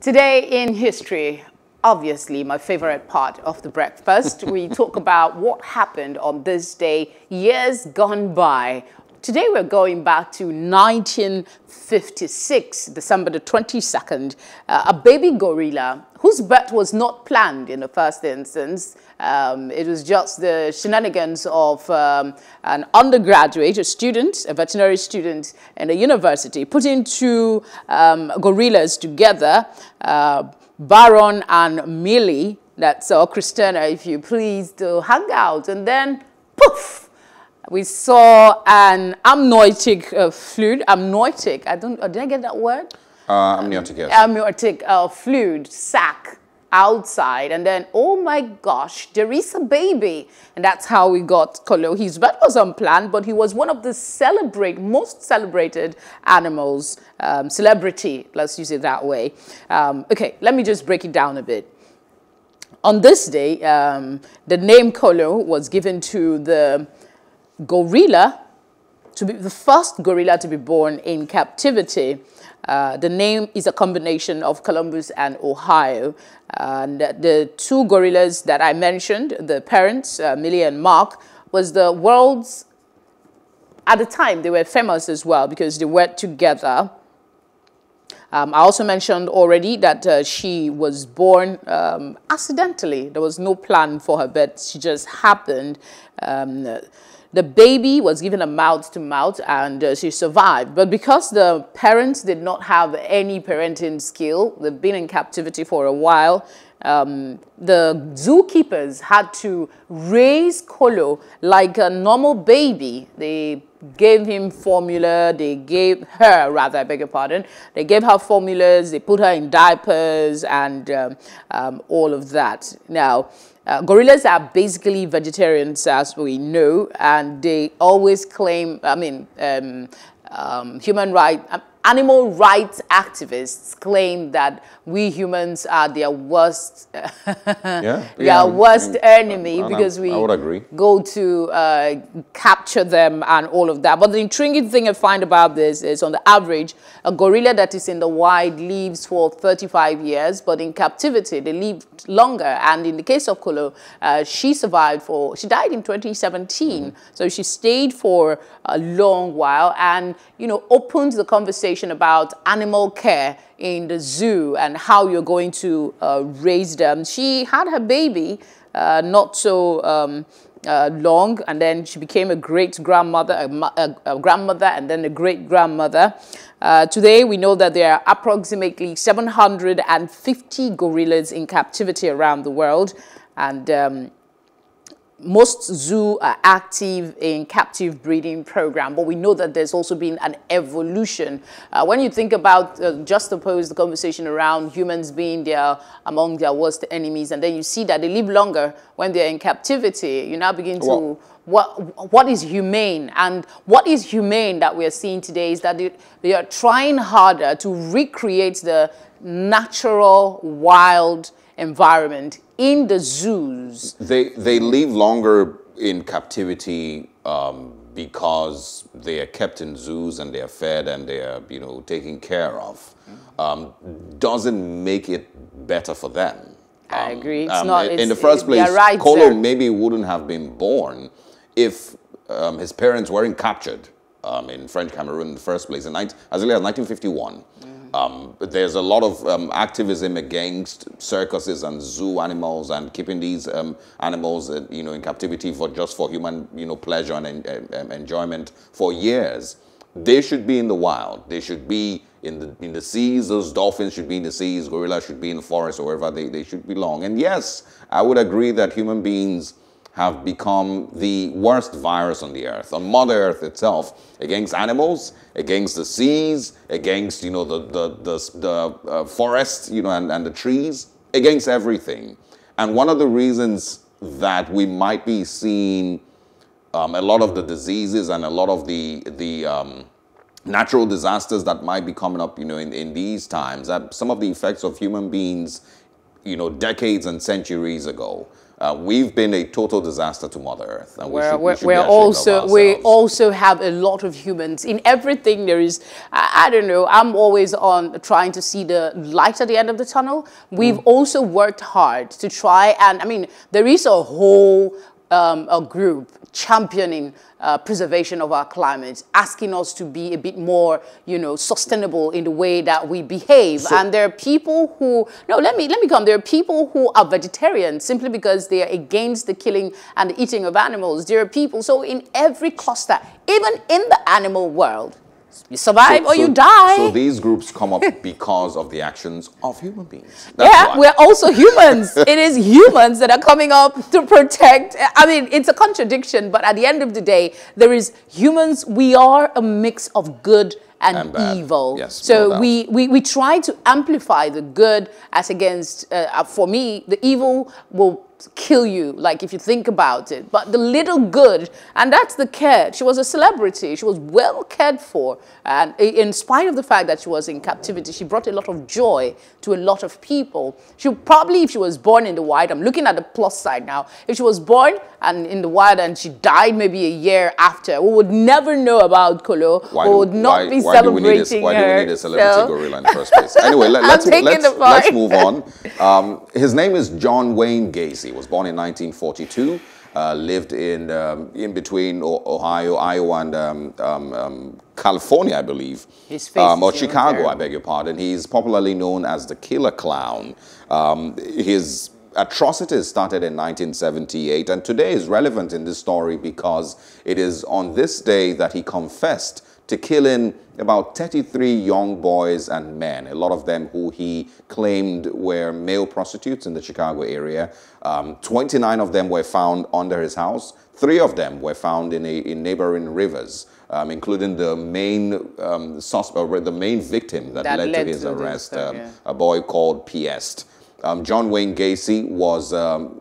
Today in history, obviously my favorite part of the breakfast, we talk about what happened on this day years gone by. Today we're going back to 1956, December the 22nd. Uh, a baby gorilla whose birth was not planned in the first instance. Um, it was just the shenanigans of um, an undergraduate, a student, a veterinary student in a university, putting two um, gorillas together, uh, Baron and Millie, that's uh, Christina, if you please, to hang out. And then, poof, we saw an amniotic uh, fluid, amniotic, I don't, did I get that word? Uh, amniotic, yes. Amniotic uh, fluid sac outside and then oh my gosh there is a baby. And that's how we got Colo. His birth was unplanned but he was one of the celebrate most celebrated animals um, celebrity let's use it that way. Um, okay let me just break it down a bit. On this day um, the name Colo was given to the gorilla to be the first gorilla to be born in captivity. Uh, the name is a combination of Columbus and Ohio. And the two gorillas that I mentioned, the parents, uh, Millie and Mark, was the world's, at the time, they were famous as well because they worked together. Um, I also mentioned already that uh, she was born um, accidentally. There was no plan for her birth. She just happened. Um, the baby was given a mouth to mouth and uh, she survived. But because the parents did not have any parenting skill, they've been in captivity for a while, um, the zookeepers had to raise Colo like a normal baby. They gave him formula, they gave her, rather, I beg your pardon, they gave her formulas, they put her in diapers and um, um, all of that. Now, uh, gorillas are basically vegetarians, as we know, and they always claim, I mean, um, um, human rights, animal rights activists claim that we humans are their worst, yeah, their yeah, worst I mean, enemy because we go to uh, capture them and all of that. But the intriguing thing I find about this is on the average, a gorilla that is in the wild lives for 35 years, but in captivity, they live longer. And in the case of Colo, uh, she survived for, she died in 2017. Mm -hmm. So she stayed for a long while and, you know, opened the conversation about animal care in the zoo and how you're going to uh, raise them. She had her baby uh, not so um, uh, long, and then she became a great grandmother, a, a grandmother, and then a great grandmother. Uh, today, we know that there are approximately 750 gorillas in captivity around the world, and um, most zoo are active in captive breeding program, but we know that there's also been an evolution. Uh, when you think about uh, just oppose the conversation around humans being their, among their worst enemies, and then you see that they live longer when they're in captivity, you now begin to well, what what is humane and what is humane that we are seeing today is that they, they are trying harder to recreate the natural wild environment in the zoos. They, they live longer in captivity um, because they are kept in zoos and they are fed and they are, you know, taken care of. Um, doesn't make it better for them. I um, agree. It's um, not. In, it's, in the first place, right, Colo maybe wouldn't have been born if um, his parents weren't captured um, in French Cameroon in the first place in as early as 1951. Mm. Um, there's a lot of um, activism against circuses and zoo animals and keeping these um, animals, uh, you know, in captivity for just for human, you know, pleasure and enjoyment for years. They should be in the wild. They should be in the in the seas. Those dolphins should be in the seas. Gorillas should be in the forest or wherever they, they should belong. And yes, I would agree that human beings have become the worst virus on the earth, on Mother Earth itself, against animals, against the seas, against you know the the the, the uh, forests, you know, and, and the trees, against everything. And one of the reasons that we might be seeing um, a lot of the diseases and a lot of the the um, natural disasters that might be coming up, you know, in, in these times, that some of the effects of human beings, you know, decades and centuries ago Uh, we've been a total disaster to Mother Earth, and we We're, should, we should we're also we also have a lot of humans in everything. There is I, I don't know. I'm always on trying to see the light at the end of the tunnel. We've Mm. also worked hard to try and I mean there is a whole um, a group championing uh, preservation of our climate, asking us to be a bit more, you know, sustainable in the way that we behave. and there are people who, no, let me let me come. There are people who are vegetarians simply because they are against the killing and the eating of animals. There are people. So in every cluster, even in the animal world, you survive or you die. So these groups come up because of the actions of human beings. That's yeah, why. we're also humans. it is humans that are coming up to protect. I mean, it's a contradiction, but at the end of the day, there is humans. We are a mix of good and, And evil. Yes, so we, we, we try to amplify the good as against, uh, for me, the evil will kill you, like if you think about it. But the little good, and that's the care. She was a celebrity. She was well cared for. And in spite of the fact that she was in captivity, she brought a lot of joy to a lot of people. She probably, if she was born in the wild, I'm looking at the plus side now. If she was born and in the wild and she died maybe a year after, we would never know about Colo. Why we do- would not why- be why do we need a- celebrating Why do her. we need a celebrity So- gorilla in the first place? Anyway, let, us let's, let's move on. Um, his name is John Wayne Gacy. He was born in 1942. Uh, lived in um, in between Ohio, Iowa, and um, um, um, California, I believe. His face um, or Chicago, I beg your pardon. He's popularly known as the Killer Clown. Um, his atrocities started in 1978, and today is relevant in this story because it is on this day that he confessed to killing about 33 young boys and men, a lot of them who he claimed were male prostitutes in the Chicago area. Um, 29 of them were found under his house. Three of them were found in, a, in neighboring rivers, um, including the main um, suspect, the main victim that, That led, led to his to this, arrest, uh, um, yeah. a boy called Piest. Um, John Wayne Gacy was um,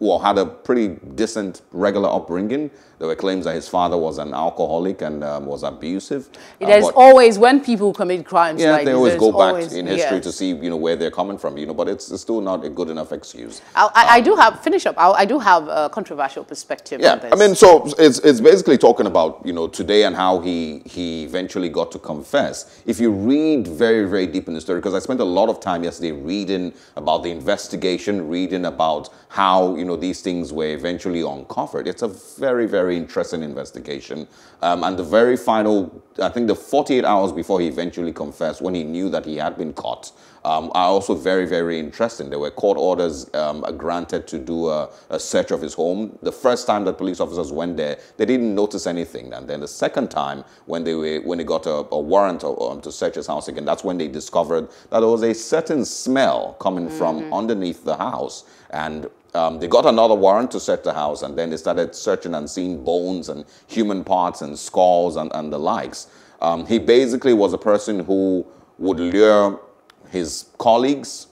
well had a pretty decent regular upbringing. There were claims that his father was an alcoholic and um, was abusive. Uh, There's but- always, when people commit crimes yeah, like they always go back always- in history to see you know where they're coming from, you know. But it's, it's still not a good enough excuse. I, I, I do have, finish up, I, I do have a controversial perspective Yeah, on this. I mean, so it's it's basically talking about you know today and how he he eventually got to confess. If you read very very deep in the story, because I spent a lot of time yesterday reading about the investigation, reading about how you know these things were eventually uncovered. It's a very very interesting investigation, um, and the very final, I think the 48 hours before he eventually confessed, when he knew that he had been caught. Um, are also very, very interesting. There were court orders um, granted to do a, a search of his home. The first time that police officers went there, they didn't notice anything, and then the second time, when they were when they got a, a warrant um, to search his house again, that's when they discovered that there was a certain smell coming from underneath the house, and um, they got another warrant to search the house, and then they started searching and seeing bones and human parts and skulls and, and the likes. Um, he basically was a person who would lure his colleagues,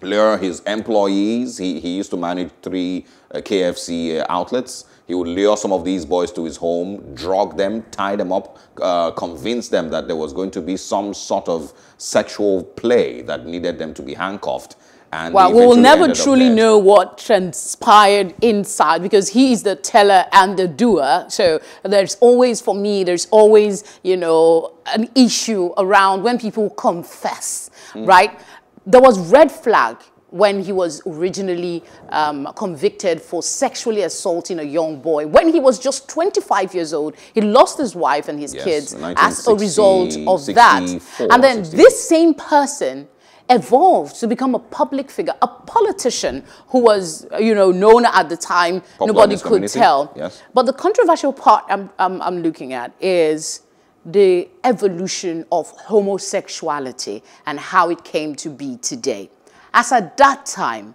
lure his employees. He, he used to manage three uh, KFC uh, outlets. He would lure some of these boys to his home, drug them, tie them up, uh, convince them that there was going to be some sort of sexual play that needed them to be handcuffed. And Well, we will never truly know what transpired inside because he is the teller and the doer. So there's always, for me, there's always, you know, an issue around when people confess, Mm. right? There was red flag when he was originally um, convicted for sexually assaulting a young boy. When he was just 25 years old, he lost his wife and his Yes, kids as a result of that. And then 60. this same person evolved to become a public figure, a politician who was, uh, you know, known at the time. Popular nobody could community, tell. yes. But the controversial part I'm, I'm, I'm looking at is the evolution of homosexuality and how it came to be today. As at that time,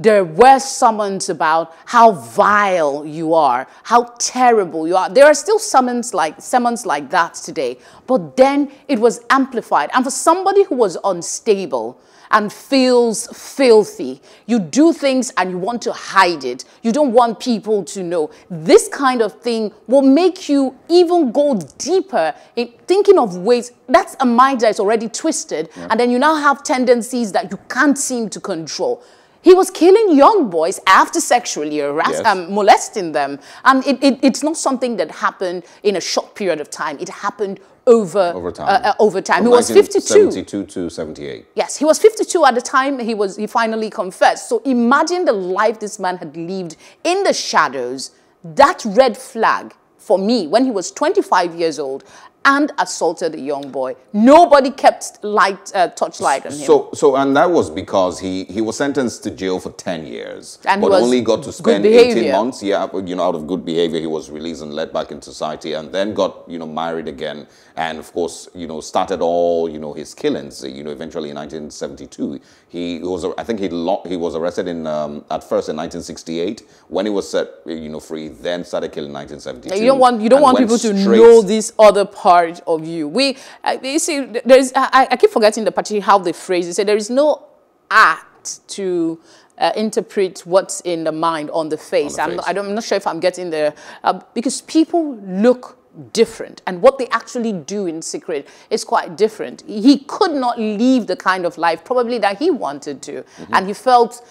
there were summons about how vile you are, how terrible you are. There are still summons like summons like that today, but then it was amplified. And for somebody who was unstable and feels filthy, you do things and you want to hide it. You don't want people to know. This kind of thing will make you even go deeper in thinking of ways. That's a mind that is already twisted, and then you now have tendencies that you can't seem to control He was killing young boys after sexually Yes. um, molesting them. And it, it, it's not something that happened in a short period of time. It happened over, Over time. Uh, uh, over time. From he was 52. 1972 to 78. Yes, he was 52 at the time he was he finally confessed. So imagine the life this man had lived in the shadows. That red flag for me when he was 25 years old and assaulted a young boy. Nobody kept light uh, touch light on him. So, so, and that was because he, he was sentenced to jail for 10 years, And but only got to spend 18 months. Yeah, you know, out of good behavior, he was released and let back into society, and then got, you know, married again, and of course, you know, started all, you know, his killings. You know, eventually in 1972, he was, I think he he was arrested in um, at first in 1968 when he was set, you know, free. Then started killing in 1972. You don't want you don't want people to know this other part of you. We, you see, there's I, I keep forgetting the particular how they phrase it. Say there is no act to uh, interpret what's in the mind on the face. the I'm, face. Not, I don't, I'm not sure if I'm getting there uh, because people look different and what they actually do in secret is quite different. He could not live the kind of life probably that he wanted to, and he felt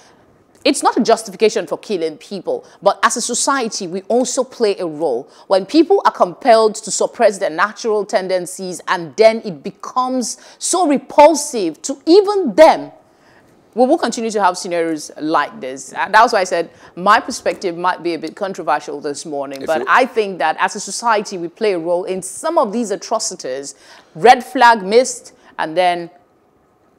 it's not a justification for killing people, but as a society, we also play a role. When people are compelled to suppress their natural tendencies and then it becomes so repulsive to even them, we will continue to have scenarios like this. And that's why I said my perspective might be a bit controversial this morning, but I think that as a society, we play a role in some of these atrocities. Red flag missed, and then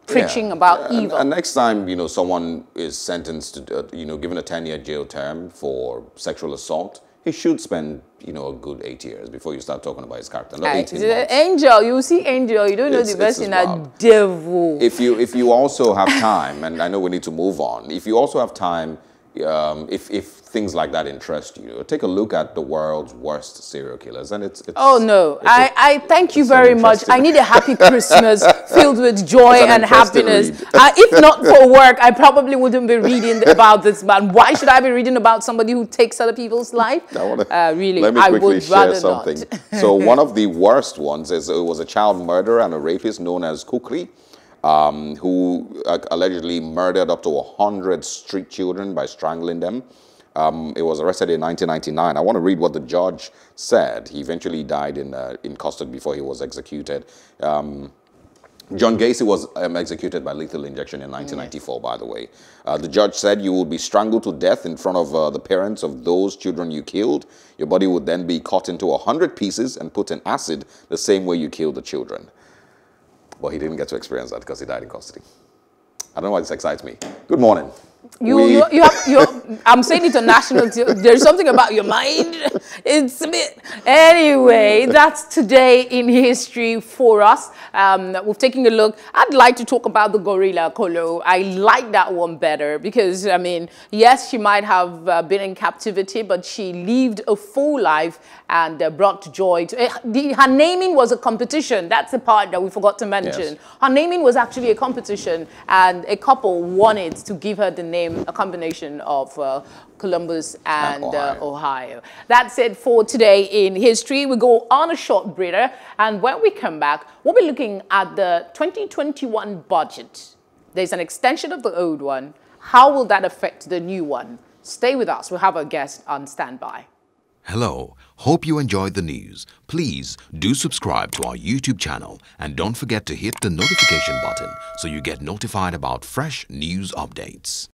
preaching Yeah. about And- evil. And next time, you know, someone is sentenced to, uh, you know, given a 10-year jail term for sexual assault, he should spend, you know, a good eight years before you start talking about his character. Not Right. 18 The months. Angel, you see angel, you don't know It's- the person just a devil. If you if you also have time, and I know we need to move on. If you also have time, um, if if things like that interest you, take a look at the world's worst serial killers, and it's. it's Oh no! it's I, I thank you very much. I need a happy Christmas filled with joy an and happiness. Uh, if not for work, I probably wouldn't be reading about this man. Why should I be reading about somebody who takes other people's life? I wanna, uh, really, let me I quickly would share rather something. not. so one of the worst ones is it was a child murderer and a rapist known as Kukri, um, who uh, allegedly murdered up to hundred street children by strangling them. Um, it was arrested in 1999. I want to read what the judge said. He eventually died in uh, in custody before he was executed. Um, John Gacy was um, executed by lethal injection in 1994, by the way. Uh, the judge said you would be strangled to death in front of uh, the parents of those children you killed. Your body would then be cut into 100 pieces and put in acid the same way you killed the children. But he didn't get to experience that because he died in custody. I don't know why this excites me. Good morning. You, We- you, you have, you I'm saying it on national. There's something about your mind. It's a bit. Anyway, that's today in history for us. Um, we've taken a look. I'd like to talk about the gorilla Colo. I like that one better because I mean, yes, she might have uh, been in captivity, but she lived a full life and uh, brought joy to. eh, the, her naming was a competition. That's the part that we forgot to mention. Her naming was actually a competition, and a couple wanted to give her the name, a combination of uh, Columbus and, And uh, Ohio. Ohio. That's it for today in history. We go on a short breather, and when we come back, we'll be looking at the 2021 budget. There's an extension of the old one. How will that affect the new one? Stay with us. We'll have a guest on standby. Hello, hope you enjoyed the news. Please do subscribe to our YouTube channel and don't forget to hit the notification button so you get notified about fresh news updates.